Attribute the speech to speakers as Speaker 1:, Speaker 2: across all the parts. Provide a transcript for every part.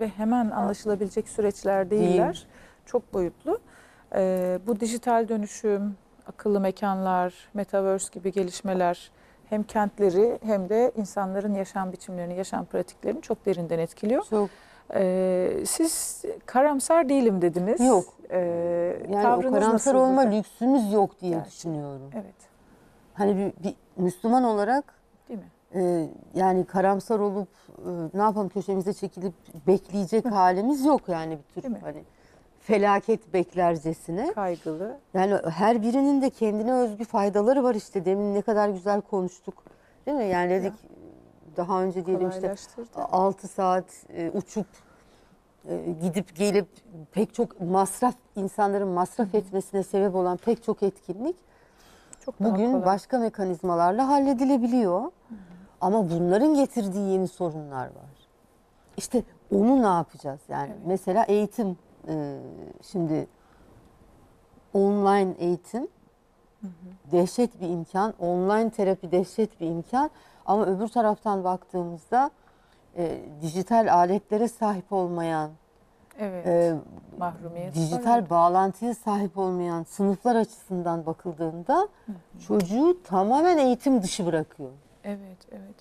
Speaker 1: ve hemen anlaşılabilecek süreçler değiller.
Speaker 2: Değil.
Speaker 1: Çok boyutlu. Ee, bu dijital dönüşüm, akıllı mekanlar, metaverse gibi gelişmeler hem kentleri hem de insanların yaşam biçimlerini, yaşam pratiklerini çok derinden etkiliyor.
Speaker 2: Çok
Speaker 1: Ee, siz karamsar değilim dediniz.
Speaker 2: Yok.
Speaker 1: Ee,
Speaker 2: yani o karamsar olma
Speaker 1: burada?
Speaker 2: lüksümüz yok diye
Speaker 1: Gerçi.
Speaker 2: düşünüyorum.
Speaker 1: Evet,
Speaker 2: Hani bir, bir Müslüman olarak
Speaker 1: değil mi?
Speaker 2: E, yani karamsar olup e, ne yapalım köşemize çekilip bekleyecek halimiz yok yani bir tür hani felaket beklercesine.
Speaker 1: Kaygılı.
Speaker 2: Yani her birinin de kendine özgü faydaları var işte. Demin ne kadar güzel konuştuk. Değil mi? Yani dedik daha önce diyelim işte
Speaker 1: Kolaylaştırdı.
Speaker 2: 6 saat e, uçup e, gidip gelip pek çok masraf insanların masraf etmesine sebep olan pek çok etkinlik
Speaker 1: Çok
Speaker 2: bugün
Speaker 1: kolay.
Speaker 2: başka mekanizmalarla halledilebiliyor. Ama bunların getirdiği yeni sorunlar var. İşte onu ne yapacağız? Yani
Speaker 1: Evet.
Speaker 2: mesela eğitim e, şimdi online eğitim dehşet bir imkan, online terapi dehşet bir imkan ama öbür taraftan baktığımızda e, dijital aletlere sahip olmayan,
Speaker 1: Evet.
Speaker 2: e,
Speaker 1: mahrumiyet. var
Speaker 2: dijital
Speaker 1: orada.
Speaker 2: bağlantıya sahip olmayan sınıflar açısından bakıldığında çocuğu tamamen eğitim dışı bırakıyor.
Speaker 1: Evet, evet.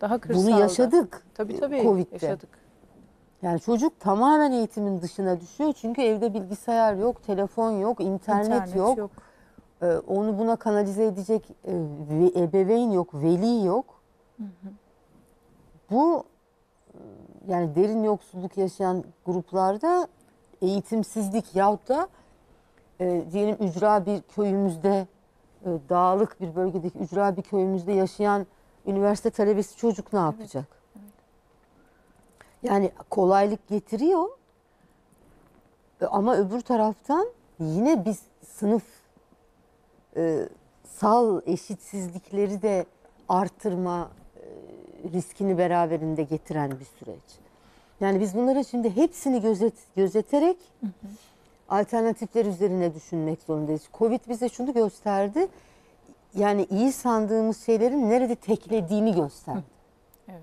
Speaker 1: Daha kırsalda.
Speaker 2: Bunu yaşadık
Speaker 1: Tabii
Speaker 2: e,
Speaker 1: tabii
Speaker 2: Covid'de.
Speaker 1: yaşadık.
Speaker 2: Yani çocuk tamamen eğitimin dışına düşüyor çünkü evde bilgisayar yok, telefon yok, internet, yok. Ee, onu buna kanalize edecek e, ve- ebeveyn yok, veli yok. Bu yani derin yoksulluk yaşayan gruplarda eğitimsizlik yahut da e, diyelim ücra bir köyümüzde e, dağlık bir bölgedeki ücra bir köyümüzde yaşayan üniversite talebesi çocuk ne yapacak? Yani kolaylık getiriyor E, ama öbür taraftan yine biz sınıf e, sal eşitsizlikleri de artırma e, riskini beraberinde getiren bir süreç. Yani biz bunları şimdi hepsini gözet, gözeterek alternatifler üzerine düşünmek zorundayız. Covid bize şunu gösterdi. Yani iyi sandığımız şeylerin nerede teklediğini gösterdi.
Speaker 1: Evet.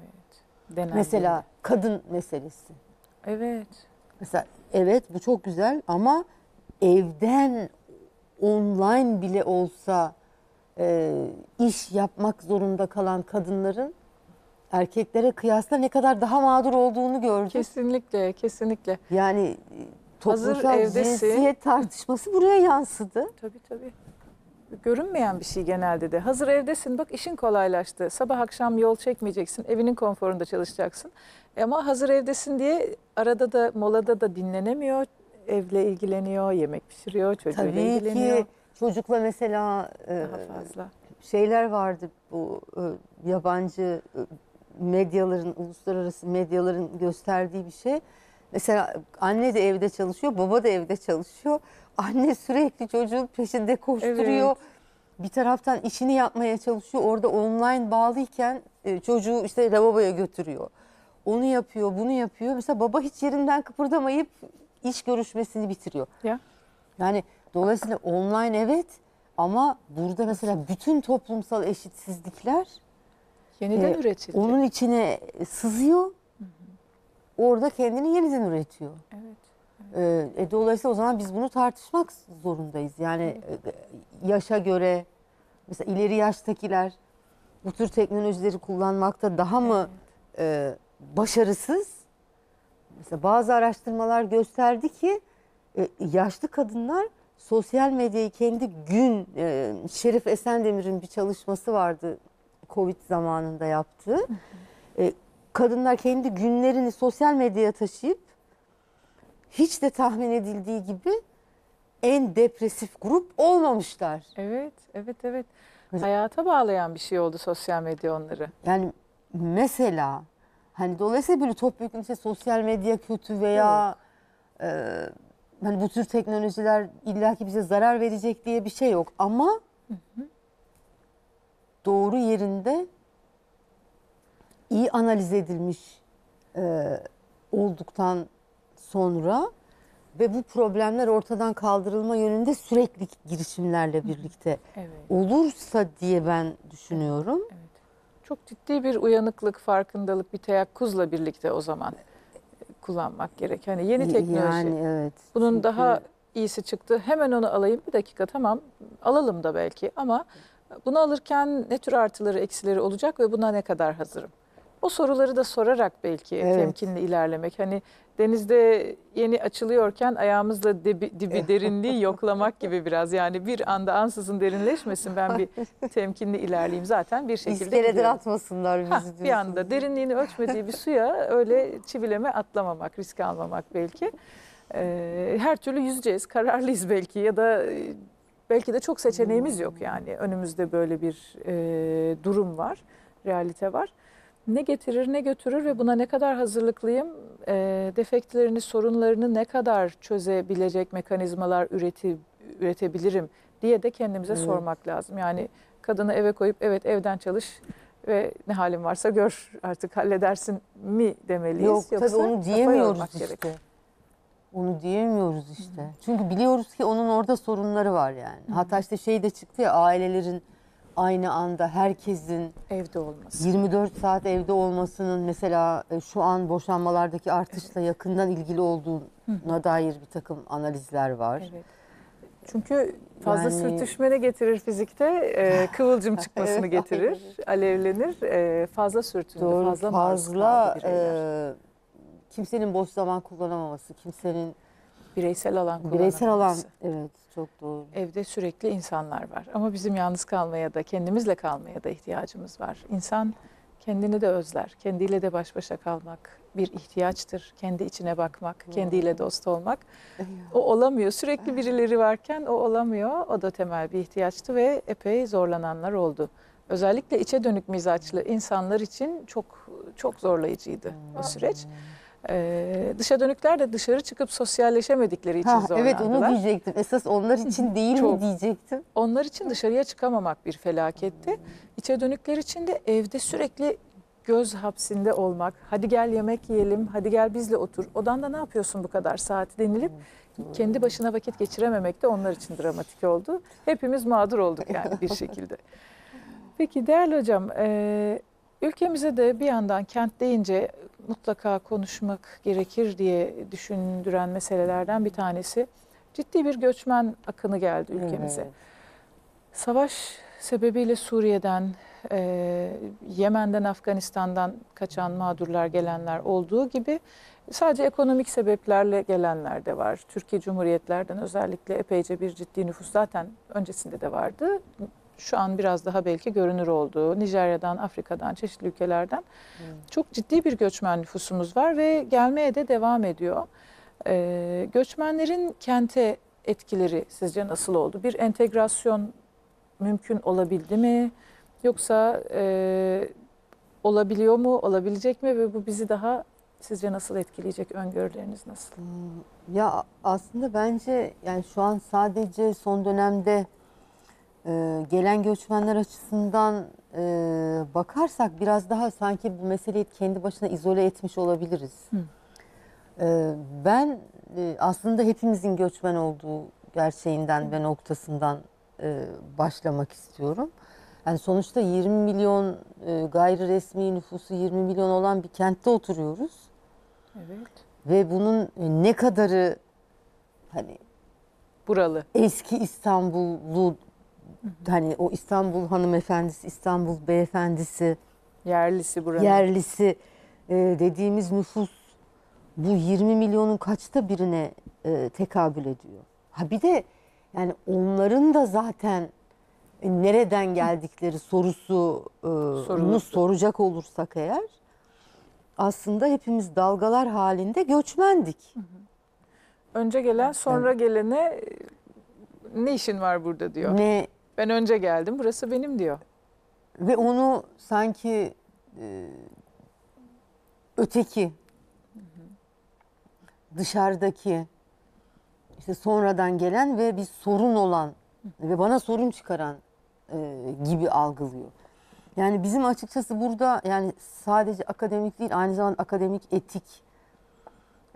Speaker 1: Denendi.
Speaker 2: Mesela kadın meselesi.
Speaker 1: Evet.
Speaker 2: Mesela evet bu çok güzel ama evden online bile olsa e, iş yapmak zorunda kalan kadınların erkeklere kıyasla ne kadar daha mağdur olduğunu gördük.
Speaker 1: Kesinlikle, kesinlikle.
Speaker 2: Yani
Speaker 1: Hazır
Speaker 2: toplumsal
Speaker 1: evdesin.
Speaker 2: cinsiyet tartışması buraya yansıdı.
Speaker 1: Tabii tabii. Görünmeyen bir şey genelde de. Hazır evdesin bak işin kolaylaştı. Sabah akşam yol çekmeyeceksin. Evinin konforunda çalışacaksın. E Ama hazır evdesin diye arada da molada da dinlenemiyor. Evle ilgileniyor, yemek pişiriyor, çocuğuyla
Speaker 2: Tabii
Speaker 1: ilgileniyor.
Speaker 2: ki çocukla mesela e,
Speaker 1: Daha fazla.
Speaker 2: şeyler vardı bu e, yabancı e, medyaların, uluslararası medyaların gösterdiği bir şey. Mesela anne de evde çalışıyor, baba da evde çalışıyor. Anne sürekli çocuğun peşinde koşturuyor.
Speaker 1: Evet.
Speaker 2: Bir taraftan işini yapmaya çalışıyor. Orada online bağlıyken e, çocuğu işte lavaboya götürüyor. Onu yapıyor, bunu yapıyor. Mesela baba hiç yerinden kıpırdamayıp iş görüşmesini bitiriyor.
Speaker 1: Ya.
Speaker 2: Yani dolayısıyla online evet ama burada mesela bütün toplumsal eşitsizlikler
Speaker 1: Yeniden
Speaker 2: e,
Speaker 1: üretildi.
Speaker 2: onun içine sızıyor. Orada kendini yeniden üretiyor.
Speaker 1: Evet.
Speaker 2: E, e, dolayısıyla o zaman biz bunu tartışmak zorundayız. Yani e, yaşa göre mesela ileri yaştakiler bu tür teknolojileri kullanmakta daha mı e, başarısız? Mesela bazı araştırmalar gösterdi ki e, yaşlı kadınlar sosyal medyayı kendi gün e, Şerif Esendemir'in bir çalışması vardı Covid zamanında yaptığı. E, kadınlar kendi günlerini sosyal medyaya taşıyıp hiç de tahmin edildiği gibi en depresif grup olmamışlar.
Speaker 1: Evet, evet, evet. Hayata bağlayan bir şey oldu sosyal medya onları.
Speaker 2: Yani mesela hani dolayısıyla böyle topyekun işte sosyal medya kötü veya e, hani bu tür teknolojiler illaki bize zarar verecek diye bir şey yok ama doğru yerinde iyi analiz edilmiş e, olduktan sonra ve bu problemler ortadan kaldırılma yönünde sürekli girişimlerle birlikte
Speaker 1: Evet.
Speaker 2: olursa diye ben düşünüyorum.
Speaker 1: Evet. Çok ciddi bir uyanıklık, farkındalık, bir teyakkuzla birlikte o zaman. kullanmak gerek. Hani yeni teknoloji.
Speaker 2: Yani evet.
Speaker 1: Bunun
Speaker 2: Çünkü-
Speaker 1: daha iyisi çıktı. Hemen onu alayım. Bir dakika tamam. Alalım da belki ama bunu alırken ne tür artıları, eksileri olacak ve buna ne kadar hazırım? O soruları da sorarak belki
Speaker 2: Evet.
Speaker 1: temkinli ilerlemek. Hani denizde yeni açılıyorken ayağımızla dibi, dibi derinliği yoklamak gibi biraz. Yani bir anda ansızın derinleşmesin. Ben bir temkinli ilerleyeyim zaten bir şekilde
Speaker 2: İskeleden atmasınlar bizi diyorsun.
Speaker 1: bir anda derinliğini ölçmediği bir suya öyle çivileme atlamamak, risk almamak belki. Ee, her türlü yüzeceğiz, kararlıyız belki ya da e, belki de çok seçeneğimiz yok yani. Önümüzde böyle bir e, durum var, realite var. Ne getirir ne götürür ve buna ne kadar hazırlıklıyım, e, defektlerini, sorunlarını ne kadar çözebilecek mekanizmalar üreti, üretebilirim diye de kendimize
Speaker 2: Evet.
Speaker 1: sormak lazım. Yani kadını eve koyup evet evden çalış ve ne halin varsa gör artık halledersin mi demeliyiz.
Speaker 2: Yok tabii
Speaker 1: Yoksa
Speaker 2: onu
Speaker 1: kafa
Speaker 2: diyemiyoruz işte.
Speaker 1: gerek.
Speaker 2: Onu diyemiyoruz işte. Çünkü biliyoruz ki onun orada sorunları var yani. Hatta işte şey de çıktı ya ailelerin aynı anda herkesin
Speaker 1: Evde olması.
Speaker 2: 24 saat evde olmasının mesela e, şu an boşanmalardaki artışla yakından ilgili olduğuna dair bir takım analizler var.
Speaker 1: Evet. Çünkü fazla
Speaker 2: Yani-
Speaker 1: sürtüşme ne getirir fizikte? Ee, kıvılcım çıkmasını
Speaker 2: Evet,
Speaker 1: getirir, alevlenir. Ee, fazla sürtündü,
Speaker 2: Doğru
Speaker 1: fazla, maruz
Speaker 2: fazla
Speaker 1: kaldı bireyler.
Speaker 2: e, kimsenin boş zaman kullanamaması, kimsenin
Speaker 1: bireysel alan
Speaker 2: bireysel alan evet çok doğru.
Speaker 1: Evde sürekli insanlar var ama bizim yalnız kalmaya da kendimizle kalmaya da ihtiyacımız var. İnsan kendini de özler, kendiyle de baş başa kalmak bir ihtiyaçtır. Kendi içine bakmak, kendiyle dost olmak. O olamıyor. Sürekli birileri varken o olamıyor. O da temel bir ihtiyaçtı ve epey zorlananlar oldu. Özellikle içe dönük mizaçlı insanlar için çok çok zorlayıcıydı o süreç. Ee, dışa dönükler de dışarı çıkıp sosyalleşemedikleri için
Speaker 2: Ha,
Speaker 1: zorlandılar.
Speaker 2: evet onu diyecektim. Esas onlar için değil
Speaker 1: Çok.
Speaker 2: mi diyecektim.
Speaker 1: Onlar için dışarıya çıkamamak bir felaketti. İçe dönükler için de evde sürekli göz hapsinde olmak. Hadi gel yemek yiyelim, hadi gel bizle otur. Odanda ne yapıyorsun bu kadar saat denilip kendi başına vakit geçirememek de onlar için dramatik oldu. Hepimiz mağdur olduk yani bir şekilde. Peki değerli hocam, e, ülkemize de bir yandan kent deyince mutlaka konuşmak gerekir diye düşündüren meselelerden bir tanesi. Ciddi bir göçmen akını geldi ülkemize.
Speaker 2: Evet.
Speaker 1: Savaş sebebiyle Suriye'den, e, Yemen'den, Afganistan'dan kaçan mağdurlar, gelenler olduğu gibi sadece ekonomik sebeplerle gelenler de var. Türkiye Cumhuriyetlerden özellikle epeyce bir ciddi nüfus zaten öncesinde de vardı. Şu an biraz daha belki görünür olduğu Nijerya'dan, Afrika'dan, çeşitli ülkelerden çok ciddi bir göçmen nüfusumuz var ve gelmeye de devam ediyor. E, göçmenlerin kente etkileri sizce nasıl oldu? Bir entegrasyon mümkün olabildi mi? Yoksa e, olabiliyor mu, olabilecek mi ve bu bizi daha sizce nasıl etkileyecek? Öngörüleriniz nasıl?
Speaker 2: Ya aslında bence yani şu an sadece son dönemde e, gelen göçmenler açısından e, bakarsak biraz daha sanki bu meseleyi kendi başına izole etmiş olabiliriz.
Speaker 1: Hı.
Speaker 2: E, ben e, aslında hepimizin göçmen olduğu gerçeğinden ve noktasından e, başlamak istiyorum. Yani sonuçta 20 milyon e, gayri resmi nüfusu 20 milyon olan bir kentte oturuyoruz.
Speaker 1: Evet.
Speaker 2: Ve bunun e, ne kadarı hani
Speaker 1: Buralı.
Speaker 2: eski İstanbullu hani o İstanbul hanımefendisi, İstanbul beyefendisi,
Speaker 1: Yerlisi buranın.
Speaker 2: yerlisi e, dediğimiz nüfus bu 20 milyonun kaçta birine e, tekabül ediyor. Ha bir de yani onların da zaten e, nereden geldikleri sorusu e, soracak olursak eğer aslında hepimiz dalgalar halinde göçmendik.
Speaker 1: Önce gelen sonra gelene e, ne işin var burada diyor.
Speaker 2: Ne
Speaker 1: Ben önce geldim burası benim diyor.
Speaker 2: Ve onu sanki e, öteki, dışarıdaki, işte sonradan gelen ve bir sorun olan ve bana sorun çıkaran e, gibi algılıyor. Yani bizim açıkçası burada yani sadece akademik değil aynı zamanda akademik etik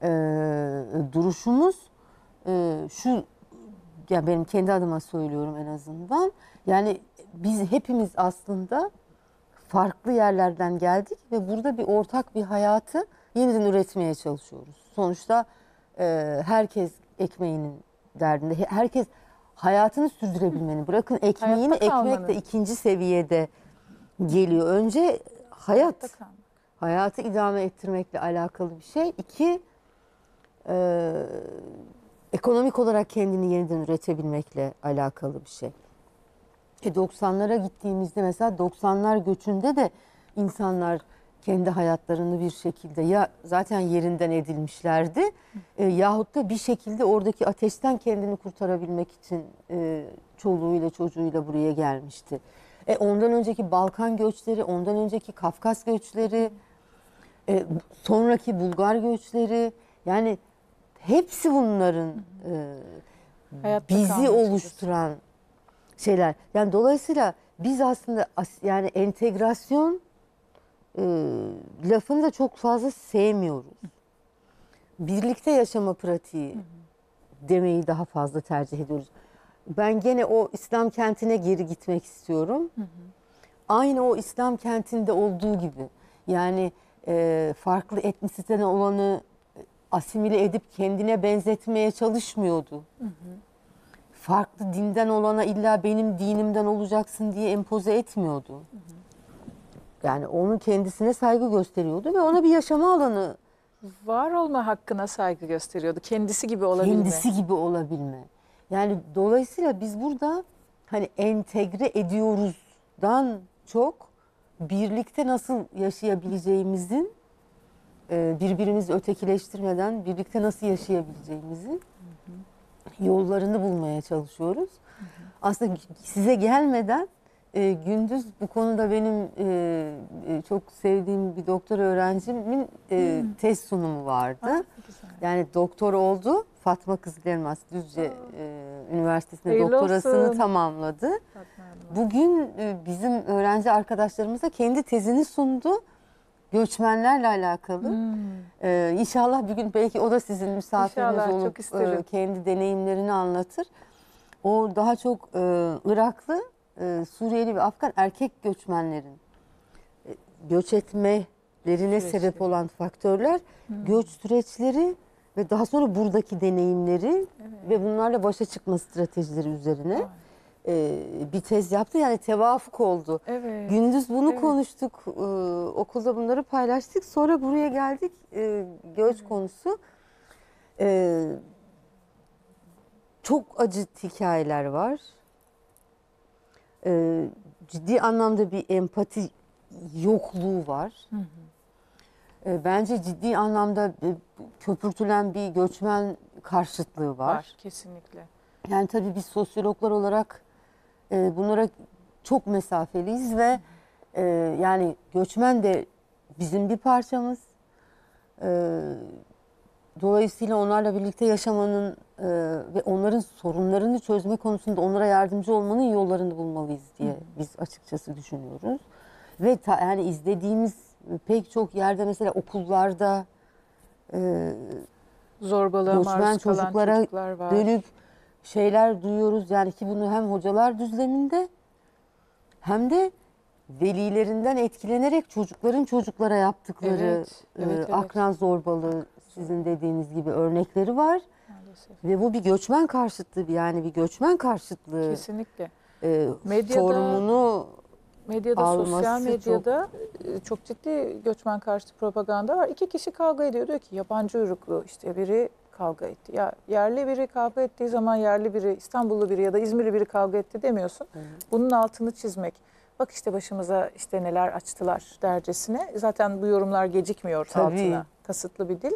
Speaker 2: e, duruşumuz e, şu ya benim kendi adıma söylüyorum en azından. Yani biz hepimiz aslında farklı yerlerden geldik ve burada bir ortak bir hayatı yeniden üretmeye çalışıyoruz. Sonuçta e, herkes ekmeğinin derdinde. He- Herkes hayatını sürdürebilmeni bırakın ekmeğini ekmek de ikinci seviyede geliyor. Önce hayat hayatı idame ettirmekle alakalı bir şey. İki, e, ekonomik olarak kendini yeniden üretebilmekle alakalı bir şey. E 90'lara gittiğimizde mesela 90'lar göçünde de insanlar kendi hayatlarını bir şekilde ya zaten yerinden edilmişlerdi e, yahut da bir şekilde oradaki ateşten kendini kurtarabilmek için e, çoluğuyla çocuğuyla buraya gelmişti. E, ondan önceki Balkan göçleri, ondan önceki Kafkas göçleri, e, sonraki Bulgar göçleri yani hepsi bunların e,
Speaker 1: Hayatta
Speaker 2: bizi
Speaker 1: kalma
Speaker 2: oluşturan şeyler. Yani dolayısıyla biz aslında as- yani entegrasyon e, lafını da çok fazla sevmiyoruz. Birlikte yaşama pratiği demeyi daha fazla tercih ediyoruz. Ben gene o İslam kentine geri gitmek istiyorum. Aynı o İslam kentinde olduğu gibi. Yani e, farklı etnisiteden olanı asimile edip kendine benzetmeye çalışmıyordu. Farklı dinden olana illa benim dinimden olacaksın diye empoze etmiyordu. Yani onun kendisine saygı gösteriyordu ve ona bir yaşama alanı
Speaker 1: Var olma hakkına saygı gösteriyordu. Kendisi gibi olabilme.
Speaker 2: kendisi gibi olabilme. Yani dolayısıyla biz burada hani entegre ediyoruzdan çok birlikte nasıl yaşayabileceğimizin birbirimizi ötekileştirmeden birlikte nasıl yaşayabileceğimizin yollarını bulmaya çalışıyoruz. Aslında size gelmeden e, gündüz bu konuda benim e, e, çok sevdiğim bir doktor öğrencimin e, tez sunumu vardı.
Speaker 1: Ah.
Speaker 2: Yani doktor oldu. Fatma Kızılelmaz Düzce e, Üniversitesi'nde
Speaker 1: Hayırlı
Speaker 2: doktorasını
Speaker 1: olsun.
Speaker 2: tamamladı. Bugün e, bizim öğrenci arkadaşlarımıza kendi tezini sundu. Göçmenlerle alakalı.
Speaker 1: Hmm.
Speaker 2: Ee, inşallah bir gün belki o da sizin misafiriniz
Speaker 1: İnşallah,
Speaker 2: olup e, kendi deneyimlerini anlatır. O daha çok e, Iraklı, e, Suriyeli ve Afgan erkek göçmenlerin e, göç etmelerine
Speaker 1: Süreçleri.
Speaker 2: sebep olan faktörler,
Speaker 1: Hmm.
Speaker 2: göç süreçleri ve daha sonra buradaki deneyimleri
Speaker 1: Evet.
Speaker 2: ve bunlarla başa çıkma stratejileri üzerine
Speaker 1: Vay.
Speaker 2: E, bir tez yaptı. Yani tevafuk oldu.
Speaker 1: Evet.
Speaker 2: Gündüz bunu
Speaker 1: Evet.
Speaker 2: konuştuk, e, okulda bunları paylaştık. Sonra buraya geldik, e, göç konusu. E, çok acı hikayeler var. E, ciddi anlamda bir empati yokluğu var.
Speaker 1: Hı hı.
Speaker 2: E, bence ciddi anlamda e, köpürtülen bir göçmen karşıtlığı var.
Speaker 1: Var kesinlikle.
Speaker 2: Yani tabii biz sosyologlar olarak e, bunlara çok mesafeliyiz ve e, yani göçmen de bizim bir parçamız. E, dolayısıyla onlarla birlikte yaşamanın e, ve onların sorunlarını çözme konusunda onlara yardımcı olmanın yollarını bulmalıyız diye biz açıkçası düşünüyoruz. Ve ta, yani izlediğimiz pek çok yerde mesela okullarda e,
Speaker 1: Zorbalığa
Speaker 2: Göçmen
Speaker 1: maruz kalan
Speaker 2: çocuklara
Speaker 1: çocuklar var.
Speaker 2: dönük şeyler duyuyoruz. Yani ki bunu hem hocalar düzleminde hem de velilerinden etkilenerek çocukların çocuklara yaptıkları
Speaker 1: Evet,
Speaker 2: e,
Speaker 1: evet, evet.
Speaker 2: akran zorbalığı sizin dediğiniz gibi örnekleri var.
Speaker 1: Maalesef.
Speaker 2: Ve bu bir göçmen karşıtlığı yani bir göçmen karşıtlığı
Speaker 1: Kesinlikle.
Speaker 2: e,
Speaker 1: Medyada-
Speaker 2: sorumluluğu
Speaker 1: Medyada, sosyal
Speaker 2: çok-
Speaker 1: medyada e, çok ciddi göçmen karşıtı propaganda var. İki kişi kavga ediyor. Diyor ki yabancı uyruklu işte biri kavga etti. Ya yerli biri kavga ettiği zaman yerli biri, İstanbullu biri ya da İzmirli biri kavga etti demiyorsun. Bunun altını çizmek. Bak işte başımıza işte neler açtılar dercesine. Zaten bu yorumlar gecikmiyor
Speaker 2: Tabii.
Speaker 1: altına. Kasıtlı bir dil.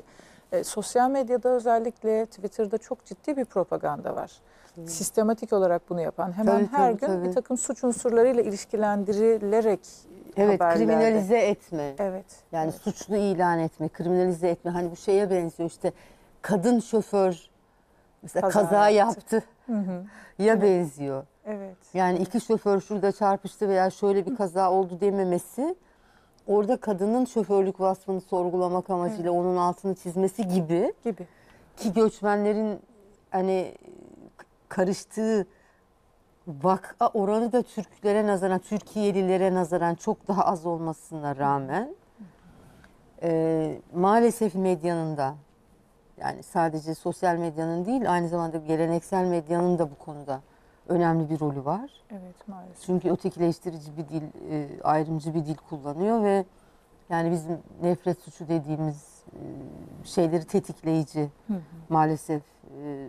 Speaker 1: E, sosyal medyada özellikle Twitter'da çok ciddi bir propaganda var. Sistematik olarak bunu yapan hemen
Speaker 2: Tabii,
Speaker 1: her
Speaker 2: tabii,
Speaker 1: gün
Speaker 2: tabii.
Speaker 1: bir takım suç unsurlarıyla ilişkilendirilerek
Speaker 2: evet
Speaker 1: haberlerde.
Speaker 2: kriminalize etme.
Speaker 1: Evet.
Speaker 2: Yani
Speaker 1: evet.
Speaker 2: suçlu ilan etme, kriminalize etme. Hani bu şeye benziyor işte kadın şoför mesela
Speaker 1: Kaza
Speaker 2: kaza,
Speaker 1: yaptı.
Speaker 2: yaptı.
Speaker 1: Hı hı.
Speaker 2: ya benziyor.
Speaker 1: Evet.
Speaker 2: Yani iki şoför şurada çarpıştı veya şöyle bir kaza oldu dememesi orada kadının şoförlük vasfını sorgulamak amacıyla onun altını çizmesi gibi
Speaker 1: Gibi.
Speaker 2: ki göçmenlerin hani karıştığı vaka oranı da Türklere nazaran, Türkiye'lilere nazaran çok daha az olmasına rağmen e, maalesef medyanın da yani sadece sosyal medyanın değil aynı zamanda geleneksel medyanın da bu konuda önemli bir rolü var.
Speaker 1: Evet maalesef.
Speaker 2: Çünkü ötekileştirici bir dil, e, ayrımcı bir dil kullanıyor ve yani bizim nefret suçu dediğimiz e, şeyleri tetikleyici
Speaker 1: Hı hı.
Speaker 2: maalesef e,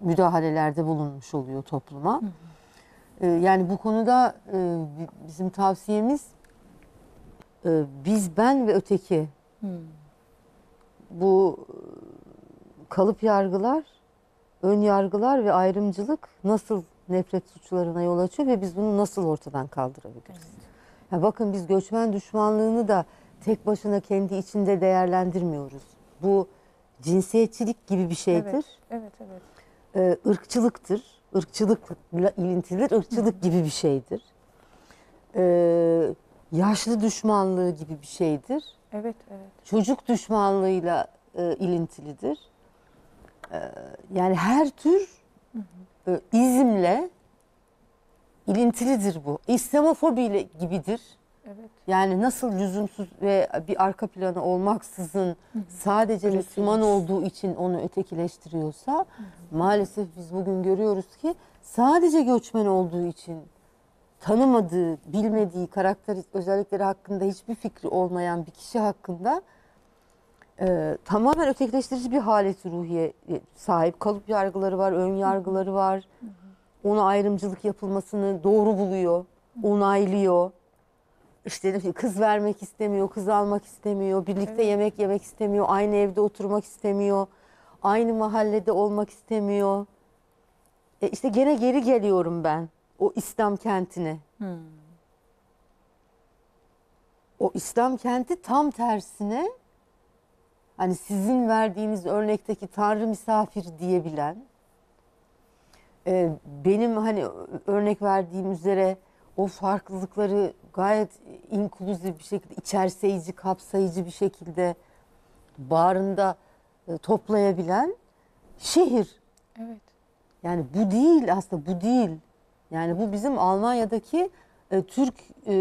Speaker 2: müdahalelerde bulunmuş oluyor topluma.
Speaker 1: Hı hı.
Speaker 2: Yani bu konuda bi- bizim tavsiyemiz biz, ben ve öteki
Speaker 1: Hı.
Speaker 2: Bu e, kalıp yargılar, ön yargılar ve ayrımcılık nasıl nefret suçlarına yol açıyor ve biz bunu nasıl ortadan kaldırabiliriz?
Speaker 1: Evet.
Speaker 2: Ya bakın biz göçmen düşmanlığını da tek başına kendi içinde değerlendirmiyoruz. Bu cinsiyetçilik gibi bir şeydir.
Speaker 1: Evet, evet, evet.
Speaker 2: Ee, ırkçılıktır. Irkçılıkla ilintilidir. Irkçılık gibi bir şeydir. Ee, yaşlı düşmanlığı gibi bir şeydir.
Speaker 1: Evet, evet.
Speaker 2: Çocuk düşmanlığıyla e, ilintilidir. Ee, yani her tür e, izimle ilintilidir bu. İslamofobiyle gibidir.
Speaker 1: Evet.
Speaker 2: Yani nasıl lüzumsuz ve bir arka planı olmaksızın sadece
Speaker 1: Üretilmiş.
Speaker 2: Müslüman olduğu için onu ötekileştiriyorsa maalesef biz bugün görüyoruz ki sadece göçmen olduğu için tanımadığı, bilmediği karakter özellikleri hakkında hiçbir fikri olmayan bir kişi hakkında e, tamamen ötekileştirici bir haleti ruhiye e, sahip kalıp yargıları var, ön yargıları var. Ona ayrımcılık yapılmasını doğru buluyor, onaylıyor. İşte kız vermek istemiyor, kız almak istemiyor, birlikte
Speaker 1: Evet.
Speaker 2: yemek yemek istemiyor, aynı evde oturmak istemiyor, aynı mahallede olmak istemiyor. E işte gene geri geliyorum ben o İslam kentine.
Speaker 1: Hı.
Speaker 2: O İslam kenti tam tersine hani sizin verdiğiniz örnekteki Tanrı misafir diyebilen e, benim hani örnek verdiğim üzere o farklılıkları gayet inkluzif bir şekilde içerseyici, kapsayıcı bir şekilde bağrında e, toplayabilen şehir.
Speaker 1: Evet.
Speaker 2: Yani bu değil aslında bu değil. Yani bu bizim Almanya'daki e, Türk e,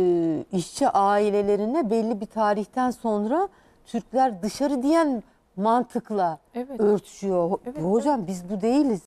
Speaker 2: işçi ailelerine belli bir tarihten sonra Türkler dışarı diyen mantıkla
Speaker 1: Evet.
Speaker 2: örtüşüyor.
Speaker 1: Evet,
Speaker 2: Hocam biz bu değiliz.